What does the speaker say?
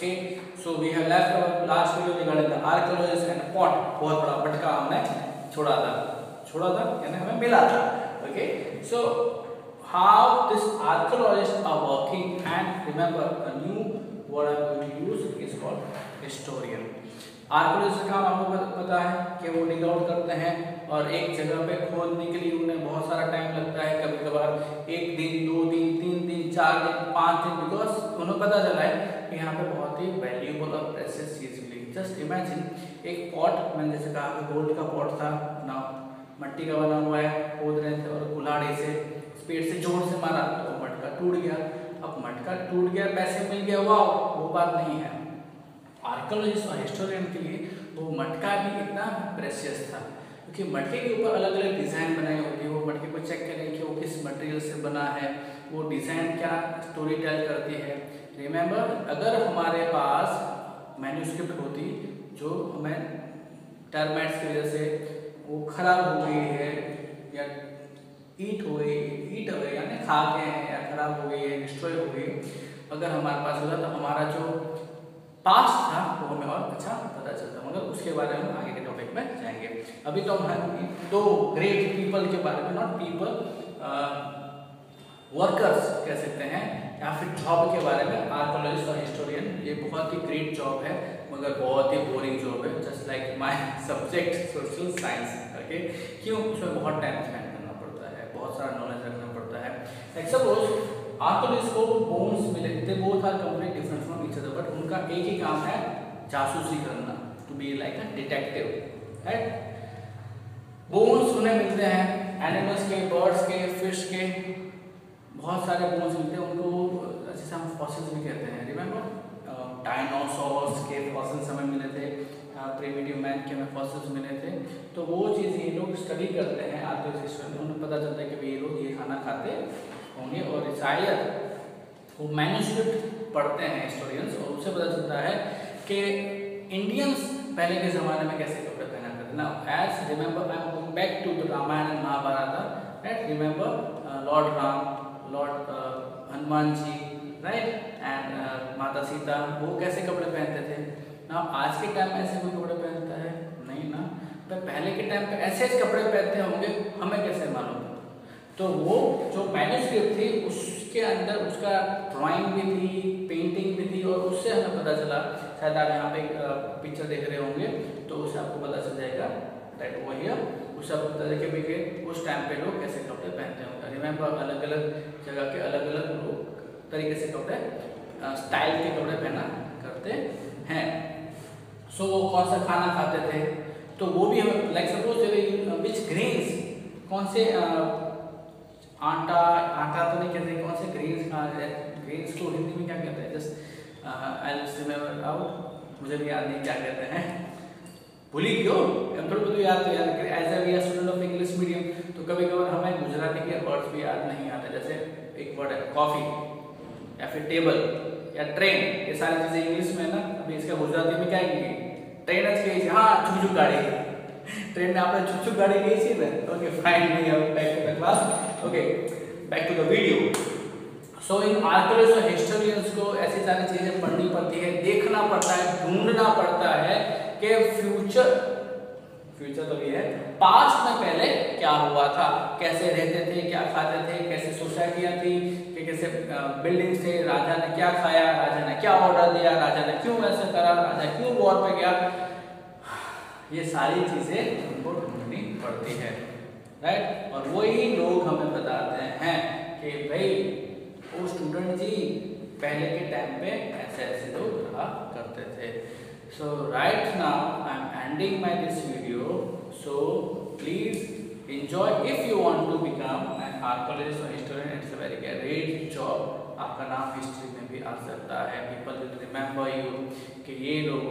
okay so we have left our last video regarding the archaeologists and pot बहुत बड़ा पटका हमने छोड़ा था छोड़ा था यानी हमें मिला था okay so how this archaeologists are working and remember a new word I'm going to use is called historian archaeologist का आपको पता है कि वो डिग आउट करते हैं और एक जगह पे खोदने के लिए उन्हें बहुत सारा टाइम लगता है कभी कभार एक दिन दो दिन चार दिन, पाँच दिन बिकॉज़ उन्हें पता चला है कि यहाँ पे बहुत ही वैल्यूबल और प्रेसियस चीज़ मिली। जस्ट इमेजिन एक पॉट मैंने जैसे कहा कि गोल्ड का पॉट था, ना मट्टी का बना हुआ है, खोद रहे थे और कुल्हाड़ी से स्पीड से ज़ोर से मारा तो मटका टूट गया। अब मटका टूट गया, पैसे मिल गया वाह वो बात नहीं है। आर्कोलॉजिस्ट और हिस्टोरियन के लिए वो मटका भी इतना प्रेशियस था, क्योंकि मटके के ऊपर अलग अलग डिज़ाइन बनाई होती है, वो मटके को चेक करें कि वो किस मटेरियल से बना है वो डिज़ाइन क्या स्टोरी टेल करती है? रिमेंबर अगर हमारे पास मैन्यूस्क्रिप्ट होती, जो हमें टर्माइट्स की वजह से वो खराब हो गई है, या ईट हो गई ईट हो गई, यानी खा गए हैं, या खराब हो गई है डिस्ट्रॉय हो गई, अगर हमारे पास होता तो हमारा जो पास्ट था, वो हमें और अच्छा पता चलता। मगर उसके बारे में आगे के टॉपिक में जाएँगे। अभी तो हम दो ग्रेट पीपल के बारे में नॉट पीपल वर्कर्स कह सकते हैं, या फिर जॉब के बारे में आर्कोलॉजिस्ट और हिस्टोरियन ये बहुत ही ग्रेट जॉब है, मगर बहुत ही बोरिंग जॉब है just like my subject social science okay क्यों? उसमें बहुत टाइम स्पेंड करना पड़ता है, बहुत सारा नॉलेज रखना पड़ता है। लाइक सपोज़ आर्कोलॉजिस्ट को बोन्स मिले, थे both are complete different from each other but उनका एक ही काम है जासूसी करना to be like a detective right bones उन्हें मिलते हैं एनिमल्स के बर्ड्स बहुत सारे बोन्स मिलते हैं, उनको जैसे हम फॉसिल्स भी कहते हैं। रिमेंबर डायनासोर्स के फॉसिल्स हमें मिले थे प्रीमिटिव मैन के हमें फॉसिल्स मिले थे। तो वो चीज़ ये लोग स्टडी करते हैं आर्कियोलॉजिस्ट में उन्हें पता चलता है कि भाई ये लोग ये खाना खाते होंगे और शायद वो मैन्यूस्क्रिप्ट पढ़ते हैं हिस्टोरियंस और उससे पता चलता है कि इंडियंस पहले के ज़माने में कैसे कपड़े पहना करते ना as remember I am back to the Ramayan Mahabharat right remember Lord Ram Lord Hanuman ji right and माता सीता वो कैसे कपड़े पहनते थे? ना, आज के टाइम में ऐसे कोई कपड़े पहनता है? नहीं ना। तो पहले के टाइम पे ऐसे ऐसे कपड़े पहनते होंगे, हमें कैसे मालूम तो वो जो मैन्यूस्क्रिप्ट थी, उसके अंदर उसका ड्राइंग भी थी पेंटिंग भी थी, और उससे हमें पता चला, शायद आप यहाँ पे पिक्चर देख रहे होंगे तो उससे आपको पता चल जाएगा राइट वो हियर आपको पता चलेगा उस टाइम पे लोग कैसे कपड़े पहनते होंगे। रिमेंबर अलग अलग जगह के अलग अलग लोग तरीके से कपड़े स्टाइल के कपड़े पहना करते हैं। सो वो कौन सा खाना खाते थे? तो वो भी हमें लाइक सपोज़ विच ग्रेन्स कौन से आटा आटा तो नहीं कहते, कौन से ग्रेन्स खा ग्रेन्स को हिंदी में क्या कहते हैं? जस्ट आई रिमेंबर आउट मुझे भी याद नहीं क्या कहते हैं। भूली क्यों थोड़ा बहुत याद तो याद करें as a we are student of English medium तो कभी कभार हमें गुजराती के वर्ड्स भी याद नहीं आते जैसे एक वर्ड है कॉफी या फिर टेबल या ट्रेन ये सारी चीजें इंग्लिश में है ना अभी इसका गुजराती में क्या है ट्रेन જ કહી છે હા છુક છુક ગાડી ટ્રેન ને આપણે છુક છુક ગાડી કહી છીએ ને ઓકે ફાઇન નહીં હવે back to the class okay back to the video so in archaeologists और हिस्टोरियंस को ऐसी सारी चीजें पढ़नी पड़ती है देखना पड़ता है ढूंढना पड़ता है कि फ्यूचर फ्यूचर तो ये है। पास्ट में पहले क्या हुआ था? कैसे रहते थे? क्या खाते थे? कैसे सोसाइटियाँ थी? कि कैसे बिल्डिंग्स थे राजा ने क्या खाया? राजा ने क्या ऑर्डर दिया? राजा ने क्यों ऐसा करा? राजा क्यों वॉर पे गया? ये सारी चीज़ें हमको ढूंढनी पड़ती है। राइट और वही लोग हमें बताते हैं कि भाई वो स्टूडेंट जी, पहले के टाइम पे ऐसे ऐसे लोग रहा करते थे। सो right now i am ending my this video so please enjoy if you want to become an archaeologist or historian it's a very great job आपका नाम हिस्ट्री में भी आ सकता है पीपल विल रिमेंबर यू कि ये लोगों